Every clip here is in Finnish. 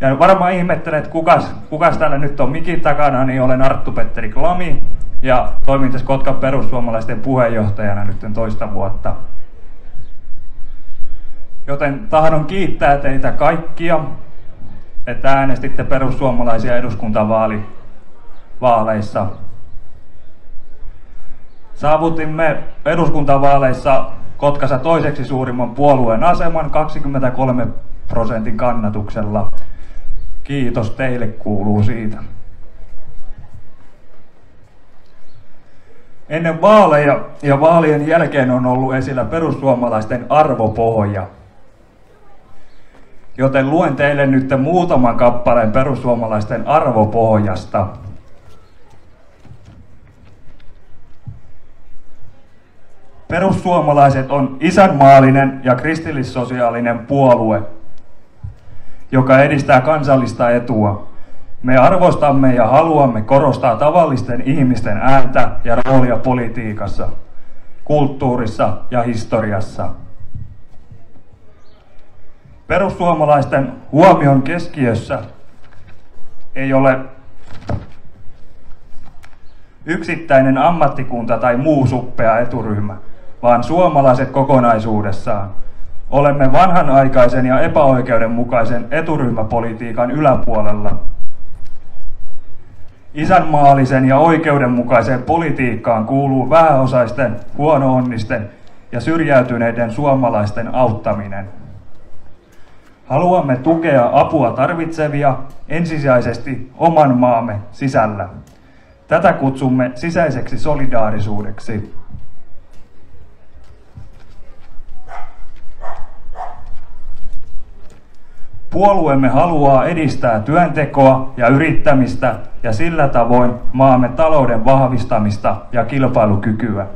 Ja varmaan ihmettelet, että kukas, kukas täällä nyt on mikin takana, niin olen Arttu-Petteri Klami ja toimin tässä Kotkan perussuomalaisten puheenjohtajana nyt toista vuotta. Joten tahdon kiittää teitä kaikkia, että äänestitte perussuomalaisia eduskuntavaaleissa. Saavutimme eduskuntavaaleissa Kotkassa toiseksi suurimman puolueen aseman 23 prosentin kannatuksella. Kiitos teille kuuluu siitä. Ennen vaaleja ja vaalien jälkeen on ollut esillä perussuomalaisten arvopohja. Joten luen teille nyt muutaman kappaleen perussuomalaisten arvopohjasta. Perussuomalaiset on isänmaallinen ja kristillissosiaalinen puolue, joka edistää kansallista etua. Me arvostamme ja haluamme korostaa tavallisten ihmisten ääntä ja roolia politiikassa, kulttuurissa ja historiassa. Perussuomalaisten huomion keskiössä ei ole yksittäinen ammattikunta tai muu suppea eturyhmä, vaan suomalaiset kokonaisuudessaan. Olemme vanhanaikaisen ja epäoikeudenmukaisen eturyhmäpolitiikan yläpuolella. Isänmaallisen ja oikeudenmukaiseen politiikkaan kuuluu vähäosaisten, huonoonnisten ja syrjäytyneiden suomalaisten auttaminen. Haluamme tukea apua tarvitsevia ensisijaisesti oman maamme sisällä. Tätä kutsumme sisäiseksi solidaarisuudeksi. Puolueemme haluaa edistää työntekoa ja yrittämistä ja sillä tavoin maamme talouden vahvistamista ja kilpailukykyä.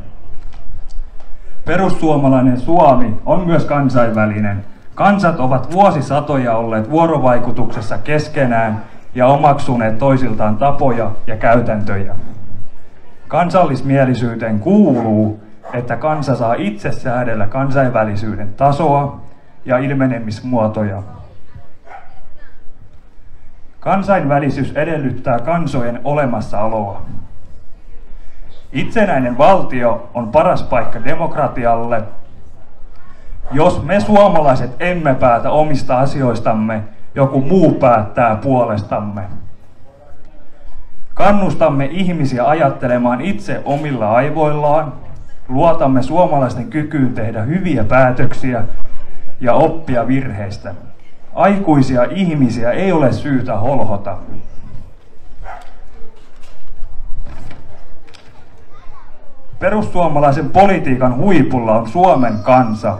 Perussuomalainen Suomi on myös kansainvälinen. Kansat ovat vuosisatoja olleet vuorovaikutuksessa keskenään ja omaksuneet toisiltaan tapoja ja käytäntöjä. Kansallismielisyyteen kuuluu, että kansa saa itse säädellä kansainvälisyyden tasoa ja ilmenemismuotoja. Kansainvälisyys edellyttää kansojen olemassaoloa. Itsenäinen valtio on paras paikka demokratialle. Jos me suomalaiset emme päätä omista asioistamme, joku muu päättää puolestamme. Kannustamme ihmisiä ajattelemaan itse omilla aivoillaan, luotamme suomalaisten kykyyn tehdä hyviä päätöksiä ja oppia virheistä. Aikuisia ihmisiä ei ole syytä holhota. Perussuomalaisen politiikan huipulla on Suomen kansa,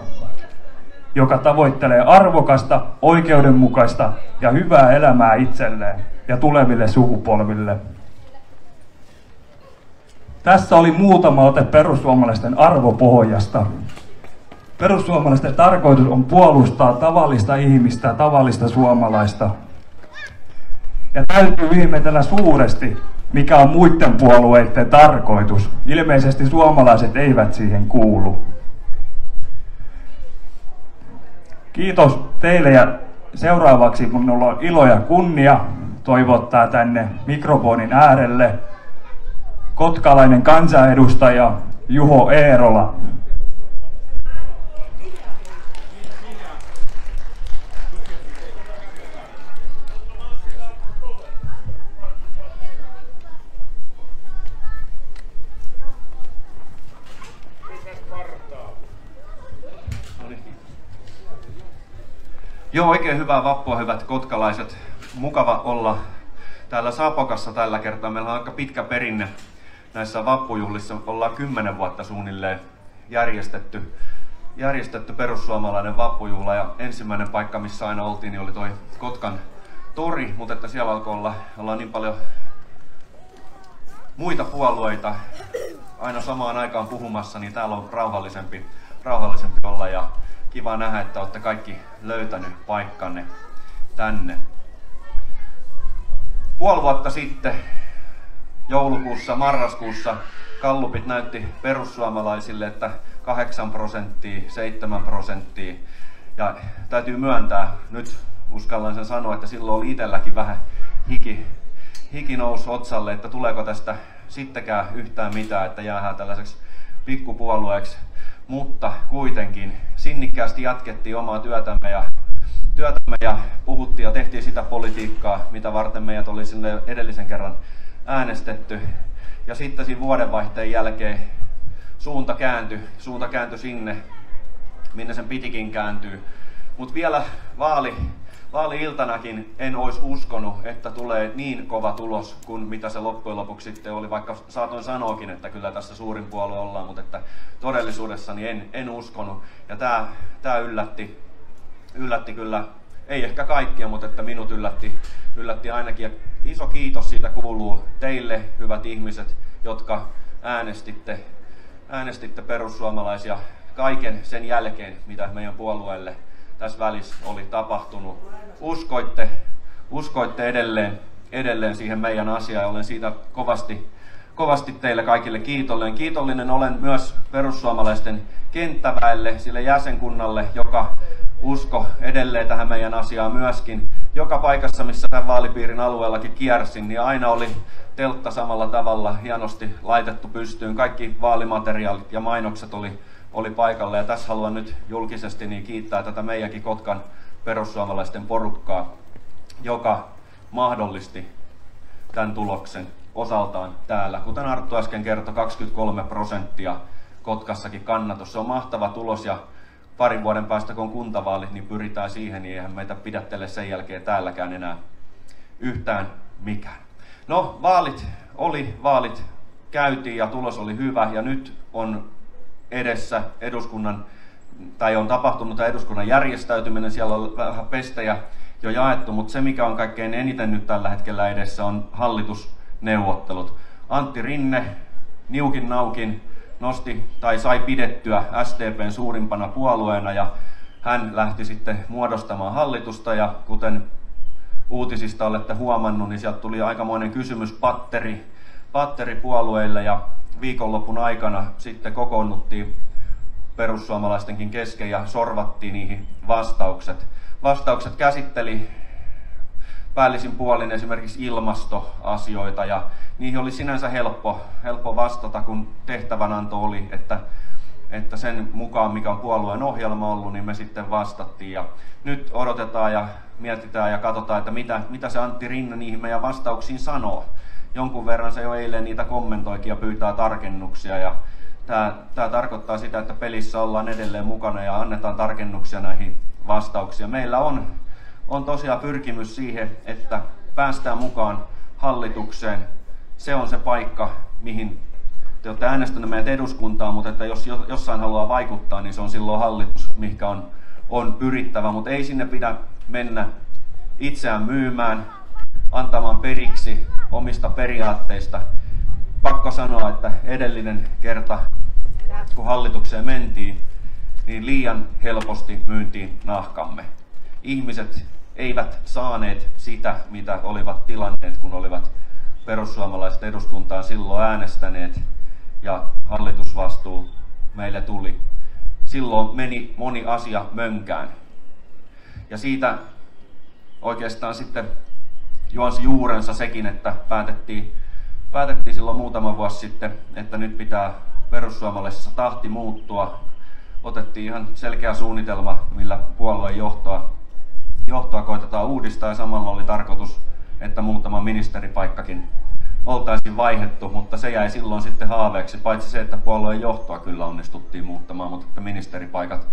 joka tavoittelee arvokasta, oikeudenmukaista ja hyvää elämää itselleen ja tuleville sukupolville. Tässä oli muutama ote perussuomalaisten arvopohjasta. Perussuomalaisten tarkoitus on puolustaa tavallista ihmistä, tavallista suomalaista. Ja täytyy ihmetellä suuresti, mikä on muiden puolueiden tarkoitus. Ilmeisesti suomalaiset eivät siihen kuulu. Kiitos teille ja seuraavaksi minulla on ilo ja kunnia toivottaa tänne mikrofonin äärelle kotkalainen kansanedustaja Juho Eerola. Joo, oikein hyvää vappua, hyvät kotkalaiset. Mukava olla täällä Sapokassa tällä kertaa. Meillä on aika pitkä perinne näissä vappujuhlissa. Ollaan kymmenen vuotta suunnilleen järjestetty, järjestetty perussuomalainen vappujuhla. Ja ensimmäinen paikka, missä aina oltiin, niin oli toi Kotkan tori, mutta että siellä alkoi olla, olla niin paljon muita puolueita aina samaan aikaan puhumassa, niin täällä on rauhallisempi, rauhallisempi olla. Ja kiva nähdä, että olette kaikki löytänyt paikkanne tänne. Puoli vuotta sitten, joulukuussa, marraskuussa, kallupit näytti perussuomalaisille, että 8 prosenttia, 7 prosenttia. Ja täytyy myöntää, nyt uskallan sen sanoa, että silloin oli itselläkin vähän hiki, hiki nousi otsalle, että tuleeko tästä sittenkään yhtään mitään, että jäähän tällaiseksi pikkupuolueeksi. Mutta kuitenkin sinnikkäästi jatkettiin omaa työtämme ja, työtämme ja puhuttiin ja tehtiin sitä politiikkaa, mitä varten meidät oli sille edellisen kerran äänestetty. Ja sitten siinä vuodenvaihteen jälkeen suunta kääntyi, suunta kääntyi sinne, minne sen pitikin kääntyy. Mutta vielä vaali, vaali-iltanakin en olisi uskonut, että tulee niin kova tulos kuin mitä se loppujen lopuksi sitten oli, vaikka saatoin sanoakin, että kyllä tässä suurin puolue ollaan, mutta että todellisuudessa niin en, en uskonut. Ja tämä, tämä yllätti, yllätti kyllä, ei ehkä kaikkia, mutta että minut yllätti, yllätti ainakin. Ja iso kiitos siitä kuuluu teille, hyvät ihmiset, jotka äänestitte, äänestitte perussuomalaisia kaiken sen jälkeen, mitä meidän puolueelle tässä välissä oli tapahtunut. Uskoitte, uskoitte edelleen, edelleen siihen meidän asiaan ja olen siitä kovasti, kovasti teille kaikille kiitollinen. Kiitollinen olen myös perussuomalaisten kenttäväelle, sille jäsenkunnalle, joka usko edelleen tähän meidän asiaan myöskin. Joka paikassa, missä tämän vaalipiirin alueellakin kiersin, niin aina oli teltta samalla tavalla hienosti laitettu pystyyn. Kaikki vaalimateriaalit ja mainokset oli oli paikalla. Ja tässä haluan nyt julkisesti niin kiittää tätä meidänkin Kotkan perussuomalaisten porukkaa, joka mahdollisti tämän tuloksen osaltaan täällä. Kuten Arttu äsken kertoi, 23 prosenttia Kotkassakin kannatus. Se on mahtava tulos ja parin vuoden päästä kun on kuntavaalit, niin pyritään siihen, niin eihän meitä pidättele sen jälkeen täälläkään enää yhtään mikään. No, vaalit oli, vaalit käytiin ja tulos oli hyvä ja nyt on edessä eduskunnan, tai on tapahtunut eduskunnan järjestäytyminen, siellä on vähän pestejä jo jaettu, mutta se mikä on kaikkein eniten nyt tällä hetkellä edessä on hallitusneuvottelut. Antti Rinne niukin naukin nosti tai sai pidettyä SDPn suurimpana puolueena ja hän lähti sitten muodostamaan hallitusta ja kuten uutisista olette huomannut, niin sieltä tuli aikamoinen kysymys patteri, patteri puolueille ja viikonlopun aikana sitten kokoonnuttiin perussuomalaistenkin kesken ja sorvattiin niihin vastaukset. Vastaukset käsitteli päällisin puolin esimerkiksi ilmastoasioita ja niihin oli sinänsä helppo, helppo vastata, kun tehtävänanto oli, että, että sen mukaan mikä on puolueen ohjelma ollut, niin me sitten vastattiin. Ja nyt odotetaan ja mietitään ja katsotaan, että mitä, mitä se Antti Rinne niihin meidän vastauksiin sanoo jonkun verran se jo eilen niitä kommentoikin ja pyytää tarkennuksia. Ja tämä, tämä tarkoittaa sitä, että pelissä ollaan edelleen mukana ja annetaan tarkennuksia näihin vastauksiin. Meillä on, on tosiaan pyrkimys siihen, että päästään mukaan hallitukseen. Se on se paikka, mihin te olette äänestäneet meidät eduskuntaa, mutta että jos jossain haluaa vaikuttaa, niin se on silloin hallitus, mikä on, on pyrittävä. Mutta ei sinne pidä mennä itseään myymään, antamaan periksi omista periaatteista. Pakko sanoa, että edellinen kerta, kun hallitukseen mentiin, niin liian helposti myyntiin nahkamme. Ihmiset eivät saaneet sitä, mitä olivat tilanneet, kun olivat perussuomalaiset eduskuntaan silloin äänestäneet ja hallitusvastuu meille tuli. Silloin meni moni asia mönkään. Ja siitä oikeastaan sitten juonsi juurensa sekin, että päätettiin, päätettiin silloin muutama vuosi sitten, että nyt pitää perussuomalaisessa tahti muuttua. Otettiin ihan selkeä suunnitelma, millä puolueen johtoa, johtoa koitetaan uudistaa ja samalla oli tarkoitus, että muutama ministeripaikkakin oltaisiin vaihettu, mutta se jäi silloin sitten haaveeksi, paitsi se, että puolueen johtoa kyllä onnistuttiin muuttamaan, mutta että ministeripaikat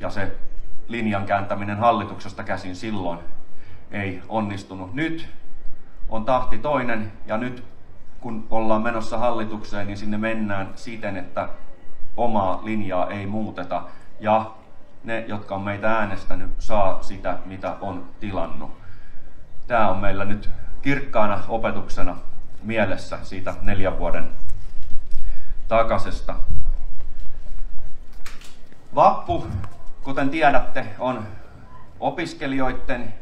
ja se linjan kääntäminen hallituksesta käsin silloin ei onnistunut. Nyt on tahti toinen ja nyt kun ollaan menossa hallitukseen, niin sinne mennään siten, että omaa linjaa ei muuteta ja ne, jotka on meitä äänestänyt, saa sitä, mitä on tilannut. Tämä on meillä nyt kirkkaana opetuksena mielessä siitä neljän vuoden takasesta. Vappu, kuten tiedätte, on opiskelijoiden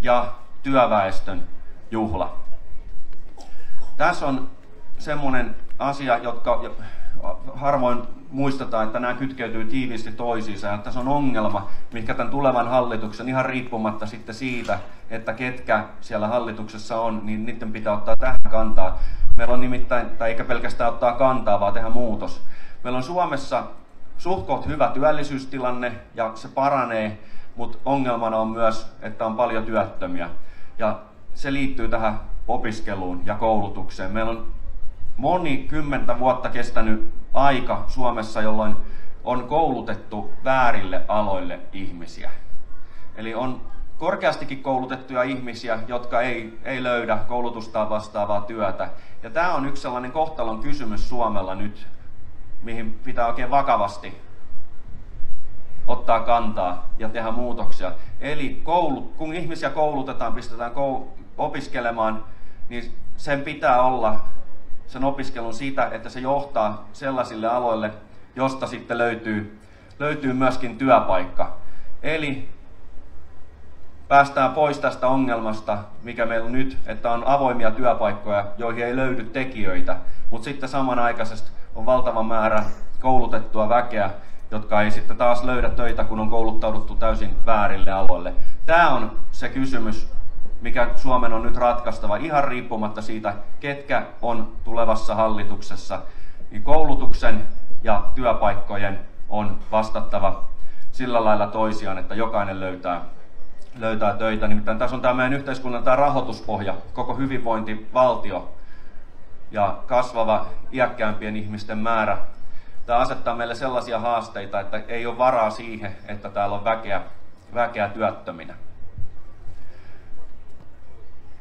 ja työväestön juhla. Tässä on semmoinen asia, jotka harvoin muistetaan, että nämä kytkeytyy tiiviisti toisiinsa ja se on ongelma, mikä tämän tulevan hallituksen ihan riippumatta sitten siitä, että ketkä siellä hallituksessa on, niin niiden pitää ottaa tähän kantaa. Meillä on nimittäin, tai eikä pelkästään ottaa kantaa, vaan tehdä muutos. Meillä on Suomessa suht hyvä työllisyystilanne ja se paranee, mutta ongelmana on myös, että on paljon työttömiä. Ja se liittyy tähän opiskeluun ja koulutukseen. Meillä on moni kymmentä vuotta kestänyt aika Suomessa, jolloin on koulutettu väärille aloille ihmisiä. Eli on korkeastikin koulutettuja ihmisiä, jotka ei, ei löydä koulutustaan vastaavaa työtä. Ja tämä on yksi sellainen kohtalon kysymys Suomella nyt, mihin pitää oikein vakavasti ottaa kantaa ja tehdä muutoksia. Eli koulut, kun ihmisiä koulutetaan, pistetään opiskelemaan, niin sen pitää olla sen opiskelun sitä, että se johtaa sellaisille aloille, josta sitten löytyy, löytyy myöskin työpaikka. Eli päästään pois tästä ongelmasta, mikä meillä on nyt, että on avoimia työpaikkoja, joihin ei löydy tekijöitä, mutta sitten samanaikaisesti on valtava määrä koulutettua väkeä, jotka ei sitten taas löydä töitä, kun on kouluttauduttu täysin väärille aloille. Tämä on se kysymys, mikä Suomen on nyt ratkaistava ihan riippumatta siitä, ketkä on tulevassa hallituksessa. Niin koulutuksen ja työpaikkojen on vastattava sillä lailla toisiaan, että jokainen löytää, löytää töitä. Nimittäin tässä on tämä meidän yhteiskunnan tämä rahoituspohja, koko hyvinvointivaltio ja kasvava iäkkäämpien ihmisten määrä. Tämä asettaa meille sellaisia haasteita, että ei ole varaa siihen, että täällä on väkeä, väkeä työttöminä.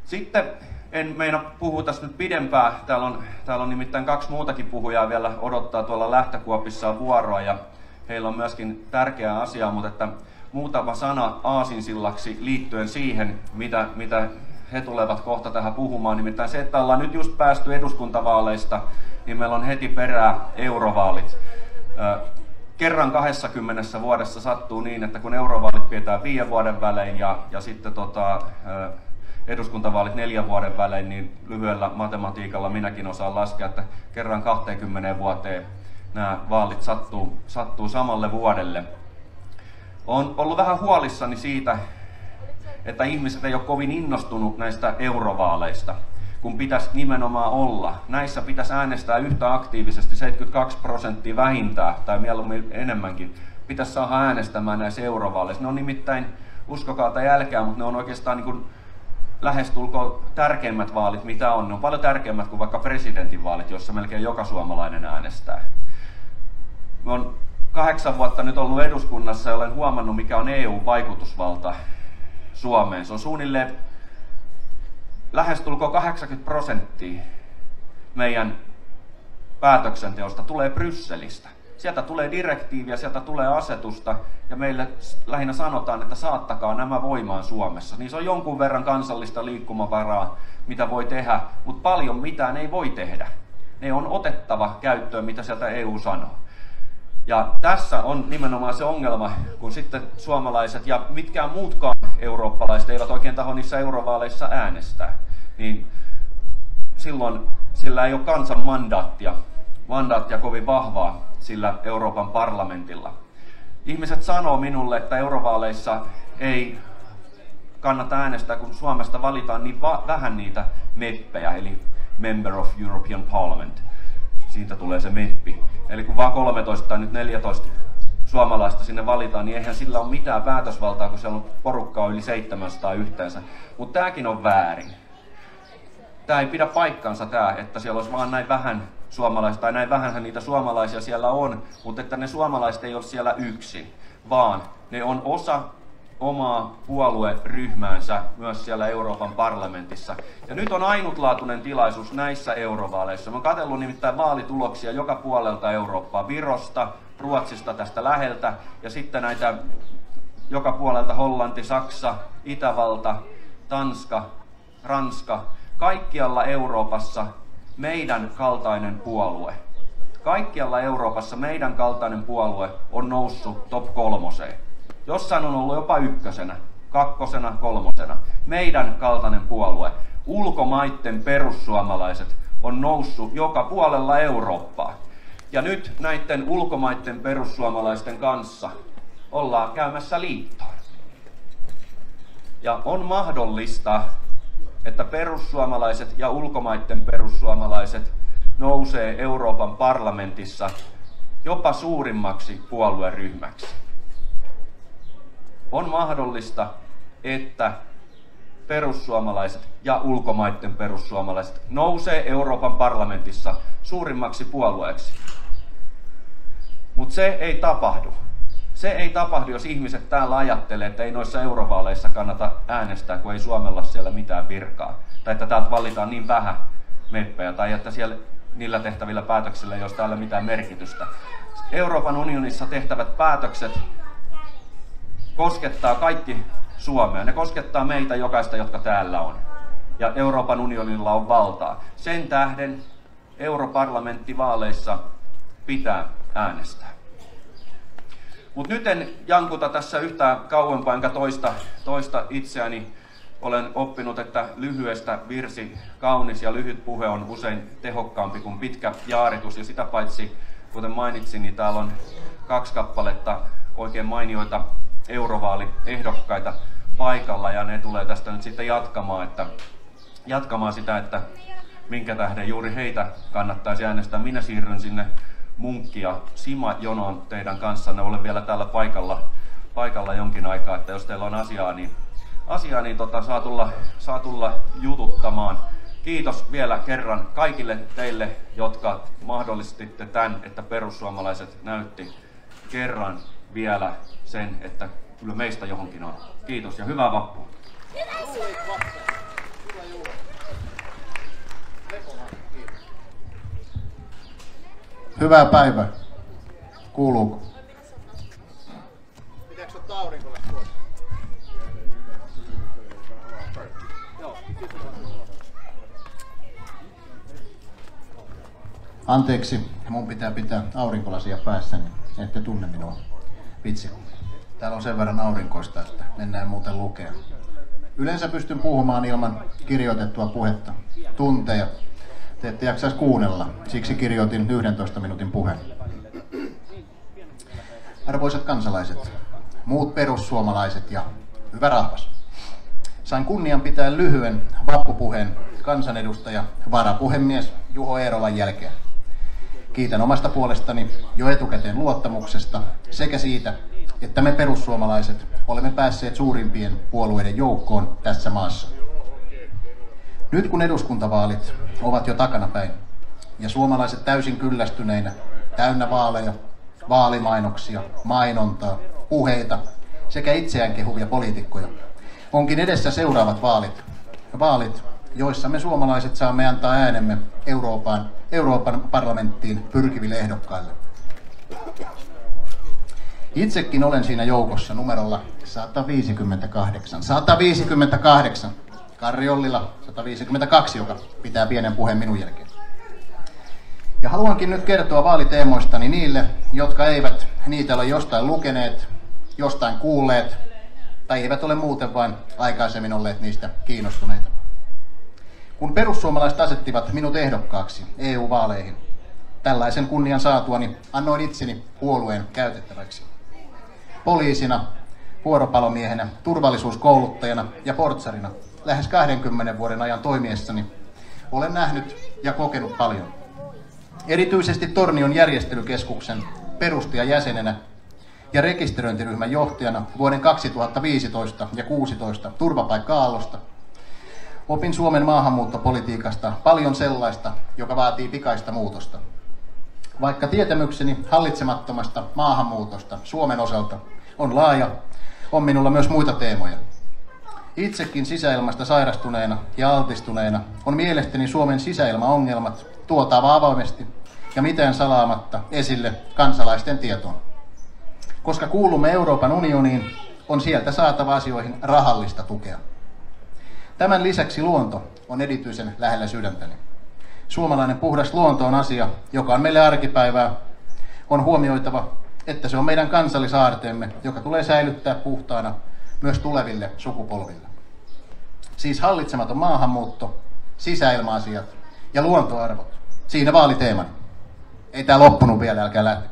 Sitten en meina puhua tässä nyt pidempään. Täällä on, täällä on nimittäin kaksi muutakin puhujaa vielä odottaa tuolla lähtökuopissa vuoroa ja heillä on myöskin tärkeä asia, mutta että muutama sana aasinsillaksi liittyen siihen, mitä, mitä he tulevat kohta tähän puhumaan. Nimittäin se, että ollaan nyt just päästy eduskuntavaaleista, niin meillä on heti perää eurovaalit. Kerran 20 vuodessa sattuu niin, että kun eurovaalit pidetään viiden vuoden välein ja, ja sitten tota, eduskuntavaalit neljän vuoden välein, niin lyhyellä matematiikalla minäkin osaan laskea, että kerran 20 vuoteen nämä vaalit sattuu, sattuu samalle vuodelle. Olen ollut vähän huolissani siitä, että ihmiset ei ole kovin innostunut näistä eurovaaleista, kun pitäisi nimenomaan olla. Näissä pitäisi äänestää yhtä aktiivisesti, 72 prosenttia vähintään, tai mieluummin enemmänkin, pitäisi saada äänestämään näissä eurovaaleissa. Ne on nimittäin, uskokaa tai jälkeen, mutta ne on oikeastaan niin kuin lähestulkoon tärkeimmät vaalit, mitä on. Ne on paljon tärkeimmät kuin vaikka presidentinvaalit, jossa melkein joka suomalainen äänestää. Me on kahdeksan vuotta nyt ollut eduskunnassa ja olen huomannut, mikä on EU-vaikutusvalta Suomeen. Se on suunnilleen lähestulkoon 80 prosenttia meidän päätöksenteosta tulee Brysselistä. Sieltä tulee direktiiviä, sieltä tulee asetusta ja meille lähinnä sanotaan, että saattakaa nämä voimaan Suomessa. Se on jonkun verran kansallista liikkumavaraa, mitä voi tehdä, mutta paljon mitään ei voi tehdä. Ne on otettava käyttöön, mitä sieltä EU sanoo. Ja tässä on nimenomaan se ongelma, kun sitten suomalaiset ja mitkään muutkaan eurooppalaiset eivät oikein taho niissä eurovaaleissa äänestää, niin silloin sillä ei ole kansan mandaattia, mandaattia kovin vahvaa sillä Euroopan parlamentilla. Ihmiset sanoo minulle, että eurovaaleissa ei kannata äänestää, kun Suomesta valitaan niin va- vähän niitä meppejä, eli Member of European Parliament. Siitä tulee se meppi. Eli kun vaan 13 tai nyt 14 suomalaista sinne valitaan, niin eihän sillä ole mitään päätösvaltaa, kun siellä on porukkaa yli 700 yhteensä. Mutta tämäkin on väärin. Tämä ei pidä paikkansa tämä, että siellä olisi vaan näin vähän suomalaisia, tai näin vähänhän niitä suomalaisia siellä on, mutta että ne suomalaiset ei ole siellä yksin, vaan ne on osa omaa puolueryhmäänsä myös siellä Euroopan parlamentissa. Ja nyt on ainutlaatuinen tilaisuus näissä eurovaaleissa. Mä oon katsellut nimittäin vaalituloksia joka puolelta Eurooppaa, Virosta, Ruotsista tästä läheltä, ja sitten näitä joka puolelta Hollanti, Saksa, Itävalta, Tanska, Ranska, kaikkialla Euroopassa meidän kaltainen puolue. Kaikkialla Euroopassa meidän kaltainen puolue on noussut top kolmoseen. Jossain on ollut jopa ykkösenä, kakkosena, kolmosena. Meidän kaltainen puolue. Ulkomaitten perussuomalaiset on noussut joka puolella Eurooppaa. Ja nyt näiden ulkomaiden perussuomalaisten kanssa ollaan käymässä liittoon. Ja on mahdollista, että perussuomalaiset ja ulkomaiden perussuomalaiset nousee Euroopan parlamentissa jopa suurimmaksi puolueryhmäksi. On mahdollista, että perussuomalaiset ja ulkomaiden perussuomalaiset nousee Euroopan parlamentissa suurimmaksi puolueeksi. Mutta se ei tapahdu. Se ei tapahdu, jos ihmiset täällä ajattelee, että ei noissa eurovaaleissa kannata äänestää, kun ei Suomella siellä mitään virkaa. Tai että täältä valitaan niin vähän meppejä, tai että siellä niillä tehtävillä päätöksillä ei ole täällä mitään merkitystä. Euroopan unionissa tehtävät päätökset koskettaa kaikki Suomea. Ne koskettaa meitä jokaista, jotka täällä on. Ja Euroopan unionilla on valtaa. Sen tähden europarlamenttivaaleissa pitää äänestää. Mutta nyt en jankuta tässä yhtään kauempaa enkä toista, toista itseäni. Olen oppinut, että lyhyestä virsi kaunis ja lyhyt puhe on usein tehokkaampi kuin pitkä jaaritus. Ja sitä paitsi, kuten mainitsin, niin täällä on kaksi kappaletta oikein mainioita eurovaaliehdokkaita paikalla ja ne tulee tästä nyt sitten jatkamaan, että, jatkamaan sitä, että minkä tähden juuri heitä kannattaisi äänestää. Minä siirryn sinne Munkki ja Sima jonoon teidän kanssanne. Olen vielä täällä paikalla, paikalla jonkin aikaa, että jos teillä on asiaa, niin, asiaa, niin tota, saa, tulla, saa tulla jututtamaan. Kiitos vielä kerran kaikille teille, jotka mahdollistitte tämän, että perussuomalaiset näytti kerran vielä sen, että kyllä meistä johonkin on. Kiitos ja hyvää vappua. Hyvää päivää. Kuuluuko? Pitääkö ottaa aurinkolle pois? Anteeksi, mun pitää pitää aurinkolasia päässä, niin ette tunne minua. Vitsi. Täällä on sen verran aurinkoista, että mennään muuten lukea. Yleensä pystyn puhumaan ilman kirjoitettua puhetta. Tunteja. Te ette jaksaisi kuunnella, siksi kirjoitin 11 minuutin puheen. Arvoisat kansalaiset, muut perussuomalaiset ja hyvä rahvas. Sain kunnian pitää lyhyen vappupuheen kansanedustaja varapuhemies Juho Eerolan jälkeen. Kiitän omasta puolestani jo etukäteen luottamuksesta sekä siitä, että me perussuomalaiset olemme päässeet suurimpien puolueiden joukkoon tässä maassa. Nyt kun eduskuntavaalit ovat jo takanapäin ja suomalaiset täysin kyllästyneinä, täynnä vaaleja, vaalimainoksia, mainontaa, puheita sekä itseään kehuvia poliitikkoja, onkin edessä seuraavat vaalit. Vaalit, joissa me suomalaiset saamme antaa äänemme Euroopan, Euroopan parlamenttiin pyrkiville ehdokkaille. Itsekin olen siinä joukossa numerolla 158. 158. Karri Ollila 152, joka pitää pienen puheen minun jälkeen. Ja haluankin nyt kertoa vaaliteemoistani niille, jotka eivät niitä ole jostain lukeneet, jostain kuulleet, tai eivät ole muuten vain aikaisemmin olleet niistä kiinnostuneita. Kun perussuomalaiset asettivat minut ehdokkaaksi EU-vaaleihin, tällaisen kunnian saatuani annoin itseni puolueen käytettäväksi poliisina, vuoropalomiehenä, turvallisuuskouluttajana ja portsarina lähes 20 vuoden ajan toimiessani olen nähnyt ja kokenut paljon. Erityisesti Tornion järjestelykeskuksen perustajajäsenenä ja rekisteröintiryhmän johtajana vuoden 2015 ja 2016 turvapaikka-aallosta opin Suomen maahanmuuttopolitiikasta paljon sellaista, joka vaatii pikaista muutosta. Vaikka tietämykseni hallitsemattomasta maahanmuutosta Suomen osalta on laaja, on minulla myös muita teemoja. Itsekin sisäilmasta sairastuneena ja altistuneena on mielestäni Suomen sisäilmaongelmat tuotava avoimesti ja mitään salaamatta esille kansalaisten tietoon. Koska kuulumme Euroopan unioniin, on sieltä saatava asioihin rahallista tukea. Tämän lisäksi luonto on erityisen lähellä sydäntäni. Suomalainen puhdas luonto on asia, joka on meille arkipäivää. On huomioitava, että se on meidän kansallisaarteemme, joka tulee säilyttää puhtaana myös tuleville sukupolville. Siis hallitsematon maahanmuutto, sisäilma-asiat ja luontoarvot. Siinä vaaliteemani. Ei tää loppunut vielä, älkää lähteä.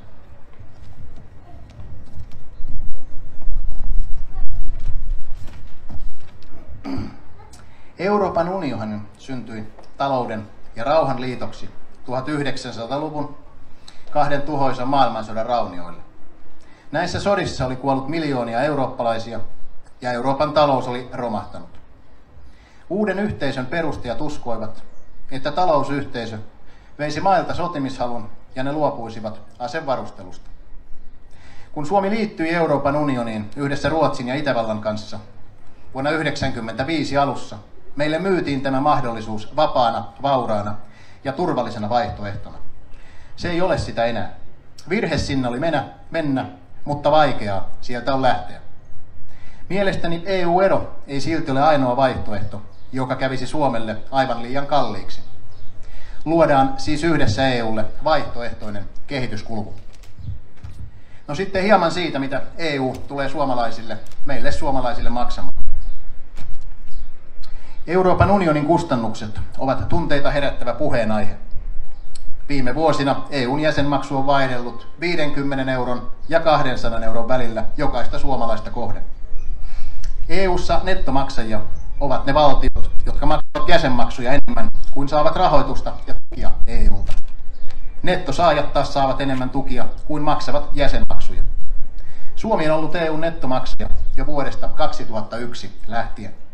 Euroopan unioni syntyi talouden ja rauhan liitoksi 1900-luvun kahden tuhoisan maailmansodan raunioille. Näissä sodissa oli kuollut miljoonia eurooppalaisia ja Euroopan talous oli romahtanut. Uuden yhteisön perustajat uskoivat, että talousyhteisö veisi mailta sotimishalun ja ne luopuisivat asevarustelusta. Kun Suomi liittyi Euroopan unioniin yhdessä Ruotsin ja Itävallan kanssa vuonna 1995 alussa, meille myytiin tämä mahdollisuus vapaana, vauraana ja turvallisena vaihtoehtona. Se ei ole sitä enää. Virhe sinne oli mennä, mennä mutta vaikeaa sieltä on lähteä. Mielestäni EU-ero ei silti ole ainoa vaihtoehto, joka kävisi Suomelle aivan liian kalliiksi. Luodaan siis yhdessä EUlle vaihtoehtoinen kehityskulku. No sitten hieman siitä, mitä EU tulee suomalaisille, meille suomalaisille maksamaan. Euroopan unionin kustannukset ovat tunteita herättävä puheenaihe. Viime vuosina EUn jäsenmaksu on vaihdellut 50 euron ja 200 euron välillä jokaista suomalaista kohden. EUssa nettomaksajia ovat ne valtiot, jotka maksavat jäsenmaksuja enemmän kuin saavat rahoitusta ja tukia EUlta. Nettosaajat taas saavat enemmän tukia kuin maksavat jäsenmaksuja. Suomi on ollut EUn nettomaksaja jo vuodesta 2001 lähtien.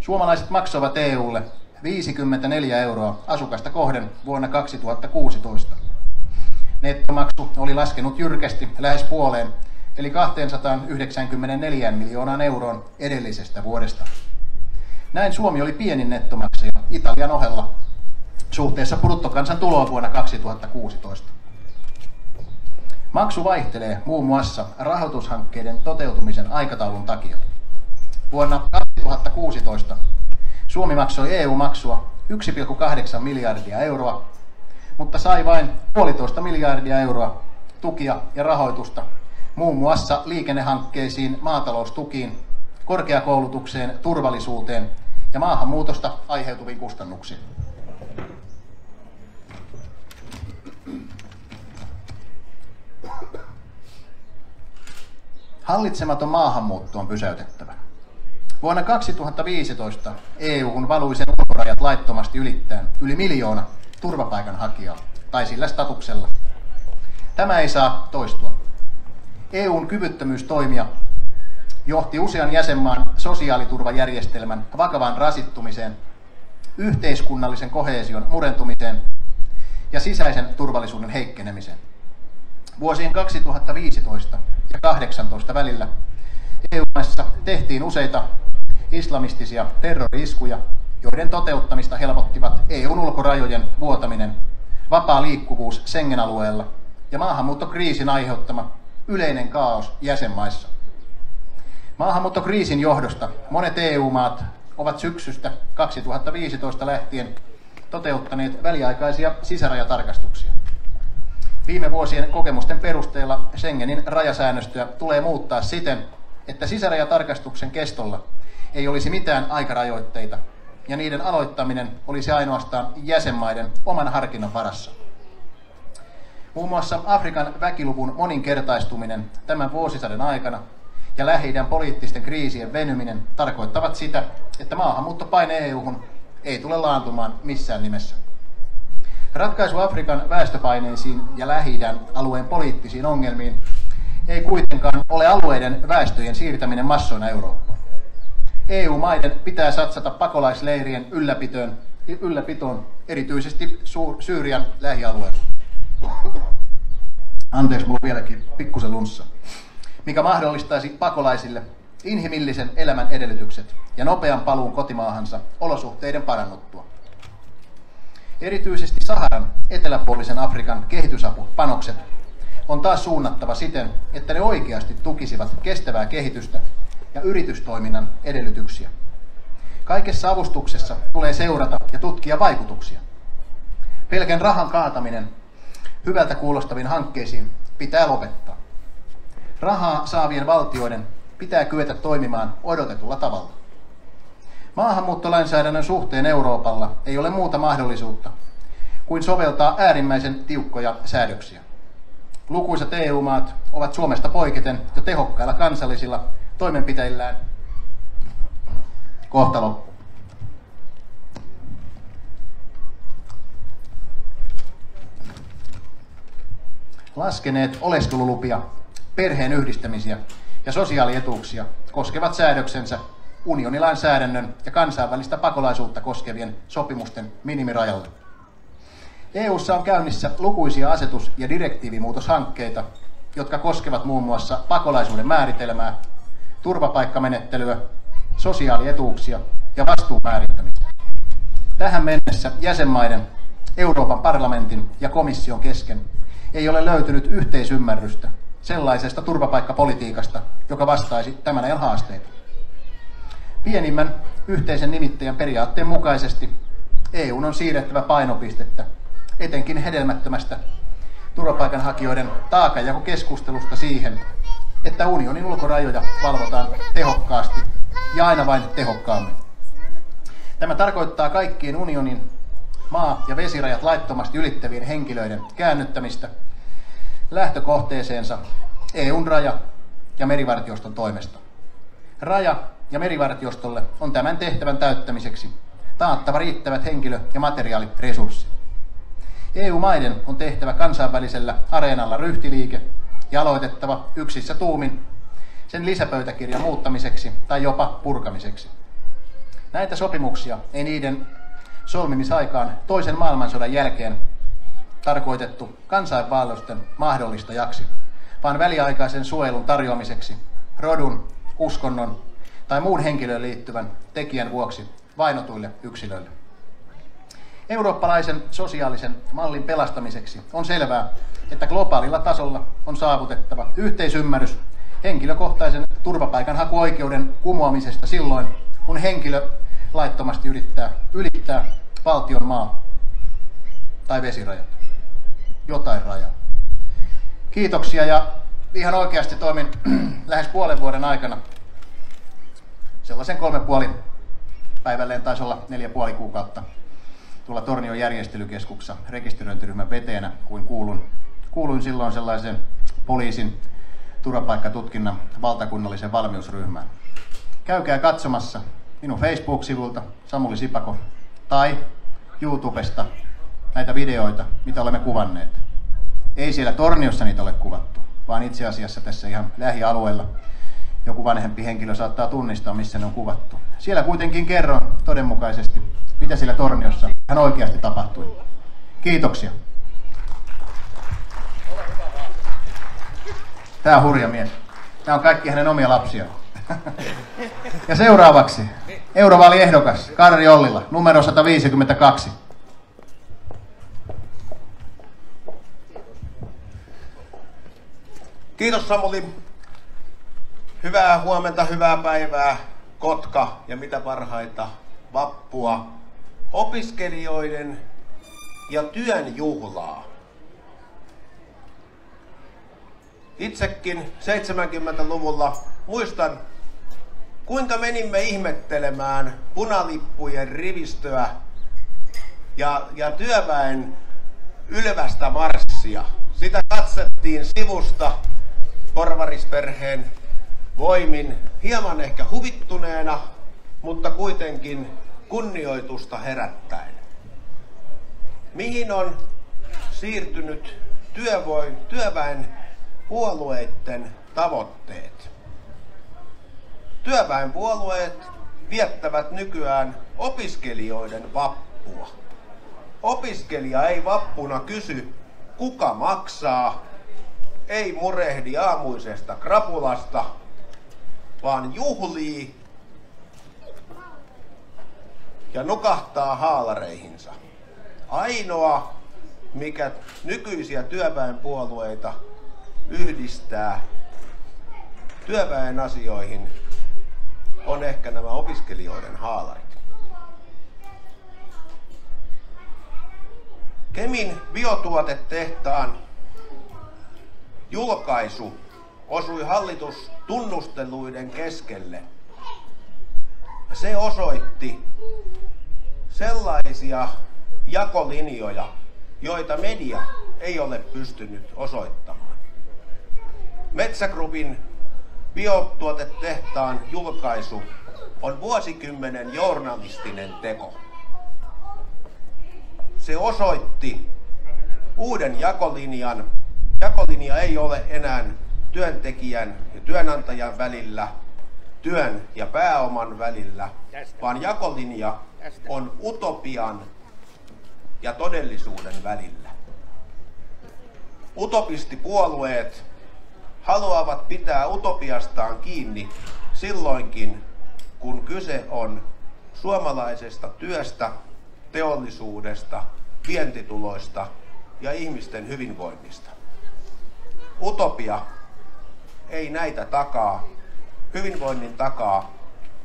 Suomalaiset maksavat EUlle 54 euroa asukasta kohden vuonna 2016. Nettomaksu oli laskenut jyrkästi lähes puoleen, eli 294 miljoonaan euroon edellisestä vuodesta. Näin Suomi oli pienin nettomaksaja Italian ohella suhteessa bruttokansan tuloon vuonna 2016. Maksu vaihtelee muun muassa rahoitushankkeiden toteutumisen aikataulun takia. Vuonna 2016 Suomi maksoi EU-maksua 1,8 miljardia euroa, mutta sai vain puolitoista miljardia euroa tukia ja rahoitusta muun muassa liikennehankkeisiin, maataloustukiin, korkeakoulutukseen, turvallisuuteen ja maahanmuutosta aiheutuviin kustannuksiin. Hallitsematon maahanmuutto on pysäytettävä. Vuonna 2015 EU-hun valui sen ulkorajat laittomasti ylittäen yli miljoona turvapaikanhakijaa tai sillä statuksella. Tämä ei saa toistua. EUn kyvyttömyys toimia johti usean jäsenmaan sosiaaliturvajärjestelmän vakavaan rasittumiseen, yhteiskunnallisen kohesion murentumiseen ja sisäisen turvallisuuden heikkenemiseen. Vuosien 2015 ja 2018 välillä EU-maissa tehtiin useita islamistisia terroriiskuja, joiden toteuttamista helpottivat EUn ulkorajojen vuotaminen, vapaa liikkuvuus Schengen-alueella ja maahanmuuttokriisin aiheuttama yleinen kaos jäsenmaissa. Maahanmuuttokriisin johdosta monet EU-maat ovat syksystä 2015 lähtien toteuttaneet väliaikaisia sisärajatarkastuksia. Viime vuosien kokemusten perusteella Schengenin rajasäännöstöä tulee muuttaa siten, että sisärajatarkastuksen kestolla ei olisi mitään aikarajoitteita, ja niiden aloittaminen olisi ainoastaan jäsenmaiden oman harkinnan varassa. Muun muassa Afrikan väkiluvun moninkertaistuminen tämän vuosisadan aikana ja lähi poliittisten kriisien venyminen tarkoittavat sitä, että maahanmuuttopaine EU-hun ei tule laantumaan missään nimessä. Ratkaisu Afrikan väestöpaineisiin ja lähi alueen poliittisiin ongelmiin ei kuitenkaan ole alueiden väestöjen siirtäminen massoina Eurooppaan. EU-maiden pitää satsata pakolaisleirien ylläpitoon, ylläpitoon erityisesti Syyrian lähialueella. Anteeksi, mulla vieläkin pikkusen lunssa. Mikä mahdollistaisi pakolaisille inhimillisen elämän edellytykset ja nopean paluun kotimaahansa olosuhteiden parannuttua. Erityisesti Saharan eteläpuolisen Afrikan kehitysapupanokset on taas suunnattava siten, että ne oikeasti tukisivat kestävää kehitystä ja yritystoiminnan edellytyksiä. Kaikessa avustuksessa tulee seurata ja tutkia vaikutuksia. Pelkän rahan kaataminen hyvältä kuulostaviin hankkeisiin pitää lopettaa. Rahaa saavien valtioiden pitää kyetä toimimaan odotetulla tavalla. Maahanmuuttolainsäädännön suhteen Euroopalla ei ole muuta mahdollisuutta kuin soveltaa äärimmäisen tiukkoja säädöksiä. Lukuisat EU-maat ovat Suomesta poiketen jo tehokkailla kansallisilla toimenpiteillään kohta loppu. Laskeneet oleskelulupia, perheen yhdistämisiä ja sosiaalietuuksia koskevat säädöksensä unionilainsäädännön ja kansainvälistä pakolaisuutta koskevien sopimusten minimirajalle. EU:ssa on käynnissä lukuisia asetus- ja direktiivimuutoshankkeita, jotka koskevat muun muassa pakolaisuuden määritelmää, turvapaikkamenettelyä, sosiaalietuuksia ja vastuun määrittämistä. Tähän mennessä jäsenmaiden, Euroopan parlamentin ja komission kesken ei ole löytynyt yhteisymmärrystä sellaisesta turvapaikkapolitiikasta, joka vastaisi tämän ajan haasteita. Pienimmän yhteisen nimittäjän periaatteen mukaisesti EU on siirrettävä painopistettä etenkin hedelmättömästä turvapaikanhakijoiden taakanjakokeskustelusta siihen, että unionin ulkorajoja valvotaan tehokkaasti ja aina vain tehokkaammin. Tämä tarkoittaa kaikkien unionin maa- ja vesirajat laittomasti ylittävien henkilöiden käännyttämistä lähtökohteeseensa EUn raja- ja merivartioston toimesta. Raja- ja merivartiostolle on tämän tehtävän täyttämiseksi taattava riittävät henkilö- ja materiaaliresurssit. EU-maiden on tehtävä kansainvälisellä areenalla ryhtiliike ja aloitettava yksissä tuumin sen lisäpöytäkirjan muuttamiseksi tai jopa purkamiseksi. Näitä sopimuksia ei niiden solmimisaikaan toisen maailmansodan jälkeen tarkoitettu kansainvaellusten mahdollistajaksi, vaan väliaikaisen suojelun tarjoamiseksi rodun, uskonnon tai muun henkilöön liittyvän tekijän vuoksi vainotuille yksilöille. Eurooppalaisen sosiaalisen mallin pelastamiseksi on selvää, että globaalilla tasolla on saavutettava yhteisymmärrys henkilökohtaisen turvapaikanhakuoikeuden kumoamisesta silloin, kun henkilö laittomasti yrittää ylittää valtion maa tai vesirajat. Jotain rajaa. Kiitoksia ja ihan oikeasti toimin lähes puolen vuoden aikana sellaisen kolme puoli päivälleen taisi olla neljä puoli kuukautta tuolla Tornion järjestelykeskuksessa rekisteröintiryhmän veteenä, kuin kuulun, kuuluin silloin sellaisen poliisin turvapaikkatutkinnan valtakunnallisen valmiusryhmään. Käykää katsomassa minun Facebook-sivulta Samuli Sipako tai YouTubesta näitä videoita, mitä olemme kuvanneet. Ei siellä Torniossa niitä ole kuvattu, vaan itse asiassa tässä ihan lähialueella joku vanhempi henkilö saattaa tunnistaa, missä ne on kuvattu. Siellä kuitenkin kerron todenmukaisesti, mitä siellä Torniossa hän oikeasti tapahtui. Kiitoksia. Tämä on hurja mies. Tämä on kaikki hänen omia lapsiaan. Ja seuraavaksi eurovaaliehdokas Karri Ollila, numero 152. Kiitos Samuli. Hyvää huomenta, hyvää päivää, Kotka ja mitä parhaita vappua, opiskelijoiden ja työn juhlaa. Itsekin 70-luvulla muistan, kuinka menimme ihmettelemään punalippujen rivistöä ja, ja työväen ylvästä marssia. Sitä katsettiin sivusta porvarisperheen voimin hieman ehkä huvittuneena, mutta kuitenkin kunnioitusta herättäen. Mihin on siirtynyt työvoin, työväen puolueiden tavoitteet? Työväenpuolueet viettävät nykyään opiskelijoiden vappua. Opiskelija ei vappuna kysy, kuka maksaa, ei murehdi aamuisesta krapulasta, vaan juhlii ja nukahtaa haalareihinsa. Ainoa, mikä nykyisiä työväenpuolueita yhdistää työväen asioihin, on ehkä nämä opiskelijoiden haalarit. Kemin biotuotetehtaan julkaisu osui hallitustunnusteluiden keskelle. Se osoitti sellaisia jakolinjoja, joita media ei ole pystynyt osoittamaan. Metsägrupin biotuotetehtaan julkaisu on vuosikymmenen journalistinen teko. Se osoitti uuden jakolinjan. Jakolinja ei ole enää työntekijän ja työnantajan välillä, työn ja pääoman välillä, vaan jakolinja on utopian ja todellisuuden välillä. Utopistipuolueet haluavat pitää utopiastaan kiinni silloinkin, kun kyse on suomalaisesta työstä, teollisuudesta, vientituloista ja ihmisten hyvinvoinnista. Utopia ei näitä takaa. Hyvinvoinnin takaa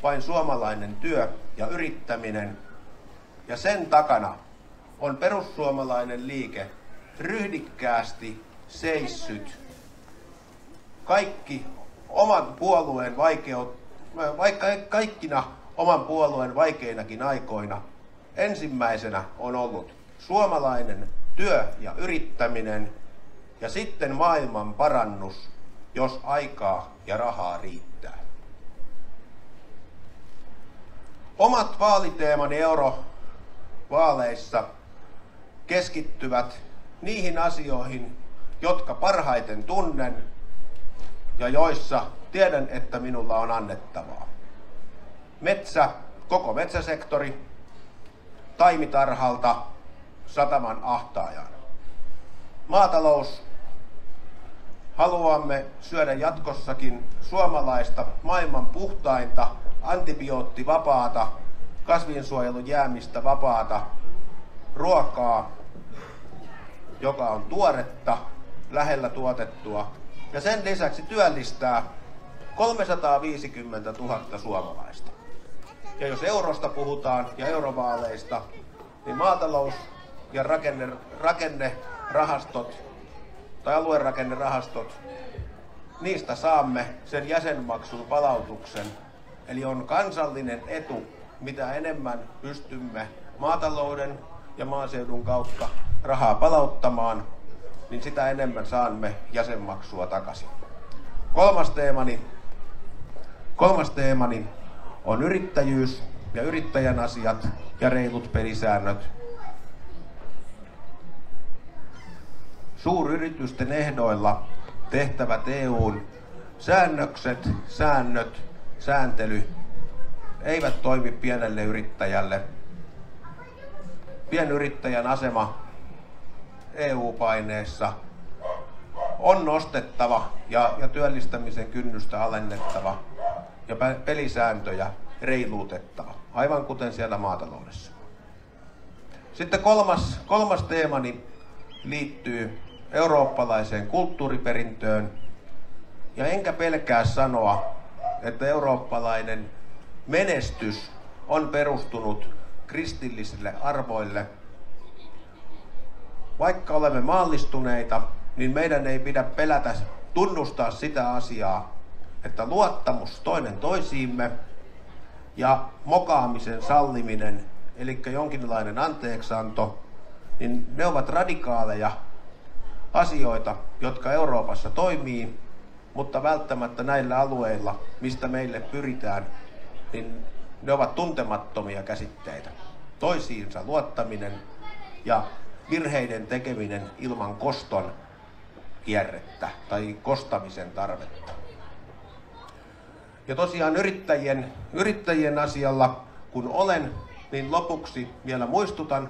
vain suomalainen työ ja yrittäminen. Ja sen takana on perussuomalainen liike ryhdikkäästi seissyt kaikki oman puolueen vaikeut, vaikka kaikkina oman puolueen vaikeinakin aikoina ensimmäisenä on ollut suomalainen työ ja yrittäminen ja sitten maailman parannus, jos aikaa ja rahaa riittää. Omat vaaliteemani eurovaaleissa keskittyvät niihin asioihin, jotka parhaiten tunnen ja joissa tiedän, että minulla on annettavaa. Metsä, koko metsäsektori, taimitarhalta sataman ahtaajan. Maatalous. Haluamme syödä jatkossakin suomalaista maailman puhtainta, antibioottivapaata, kasvinsuojelun jäämistä vapaata ruokaa, joka on tuoretta, lähellä tuotettua ja sen lisäksi työllistää 350 000 suomalaista. Ja jos eurosta puhutaan ja eurovaaleista, niin maatalous ja rakenne, rakennerahastot tai aluerakennerahastot, niistä saamme sen jäsenmaksun palautuksen. Eli on kansallinen etu, mitä enemmän pystymme maatalouden ja maaseudun kautta rahaa palauttamaan, niin sitä enemmän saamme jäsenmaksua takaisin. Kolmas teemani, kolmas teemani on yrittäjyys ja yrittäjän asiat ja reilut pelisäännöt. Suuryritysten ehdoilla tehtävät EUn säännökset, säännöt, sääntely eivät toimi pienelle yrittäjälle. Pienyrittäjän asema EU-paineessa on nostettava ja, ja työllistämisen kynnystä alennettava ja pelisääntöjä reiluutettava, aivan kuten siellä maataloudessa. Sitten kolmas, kolmas teemani liittyy eurooppalaiseen kulttuuriperintöön. Ja enkä pelkää sanoa, että eurooppalainen menestys on perustunut kristillisille arvoille. Vaikka olemme maallistuneita, niin meidän ei pidä pelätä tunnustaa sitä asiaa, että luottamus toinen toisiimme ja mokaamisen salliminen, eli jonkinlainen anteeksanto, niin ne ovat radikaaleja asioita, jotka Euroopassa toimii, mutta välttämättä näillä alueilla, mistä meille pyritään, niin ne ovat tuntemattomia käsitteitä. Toisiinsa luottaminen ja virheiden tekeminen ilman koston kierrettä tai kostamisen tarvetta. Ja tosiaan yrittäjien, yrittäjien asialla, kun olen, niin lopuksi vielä muistutan,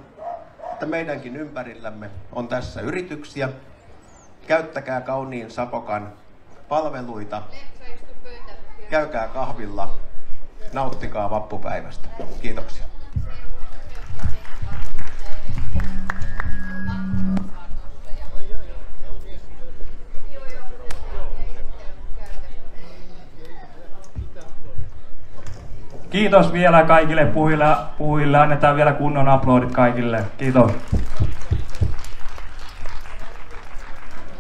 että meidänkin ympärillämme on tässä yrityksiä. Käyttäkää kauniin Sapokan palveluita. Käykää kahvilla. Nauttikaa vappupäivästä. Kiitoksia. Kiitos vielä kaikille puhujille. puhujille. Annetaan vielä kunnon aplodit kaikille. Kiitos.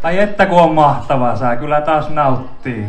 Tai että kun on mahtavaa, saa kyllä taas nauttii.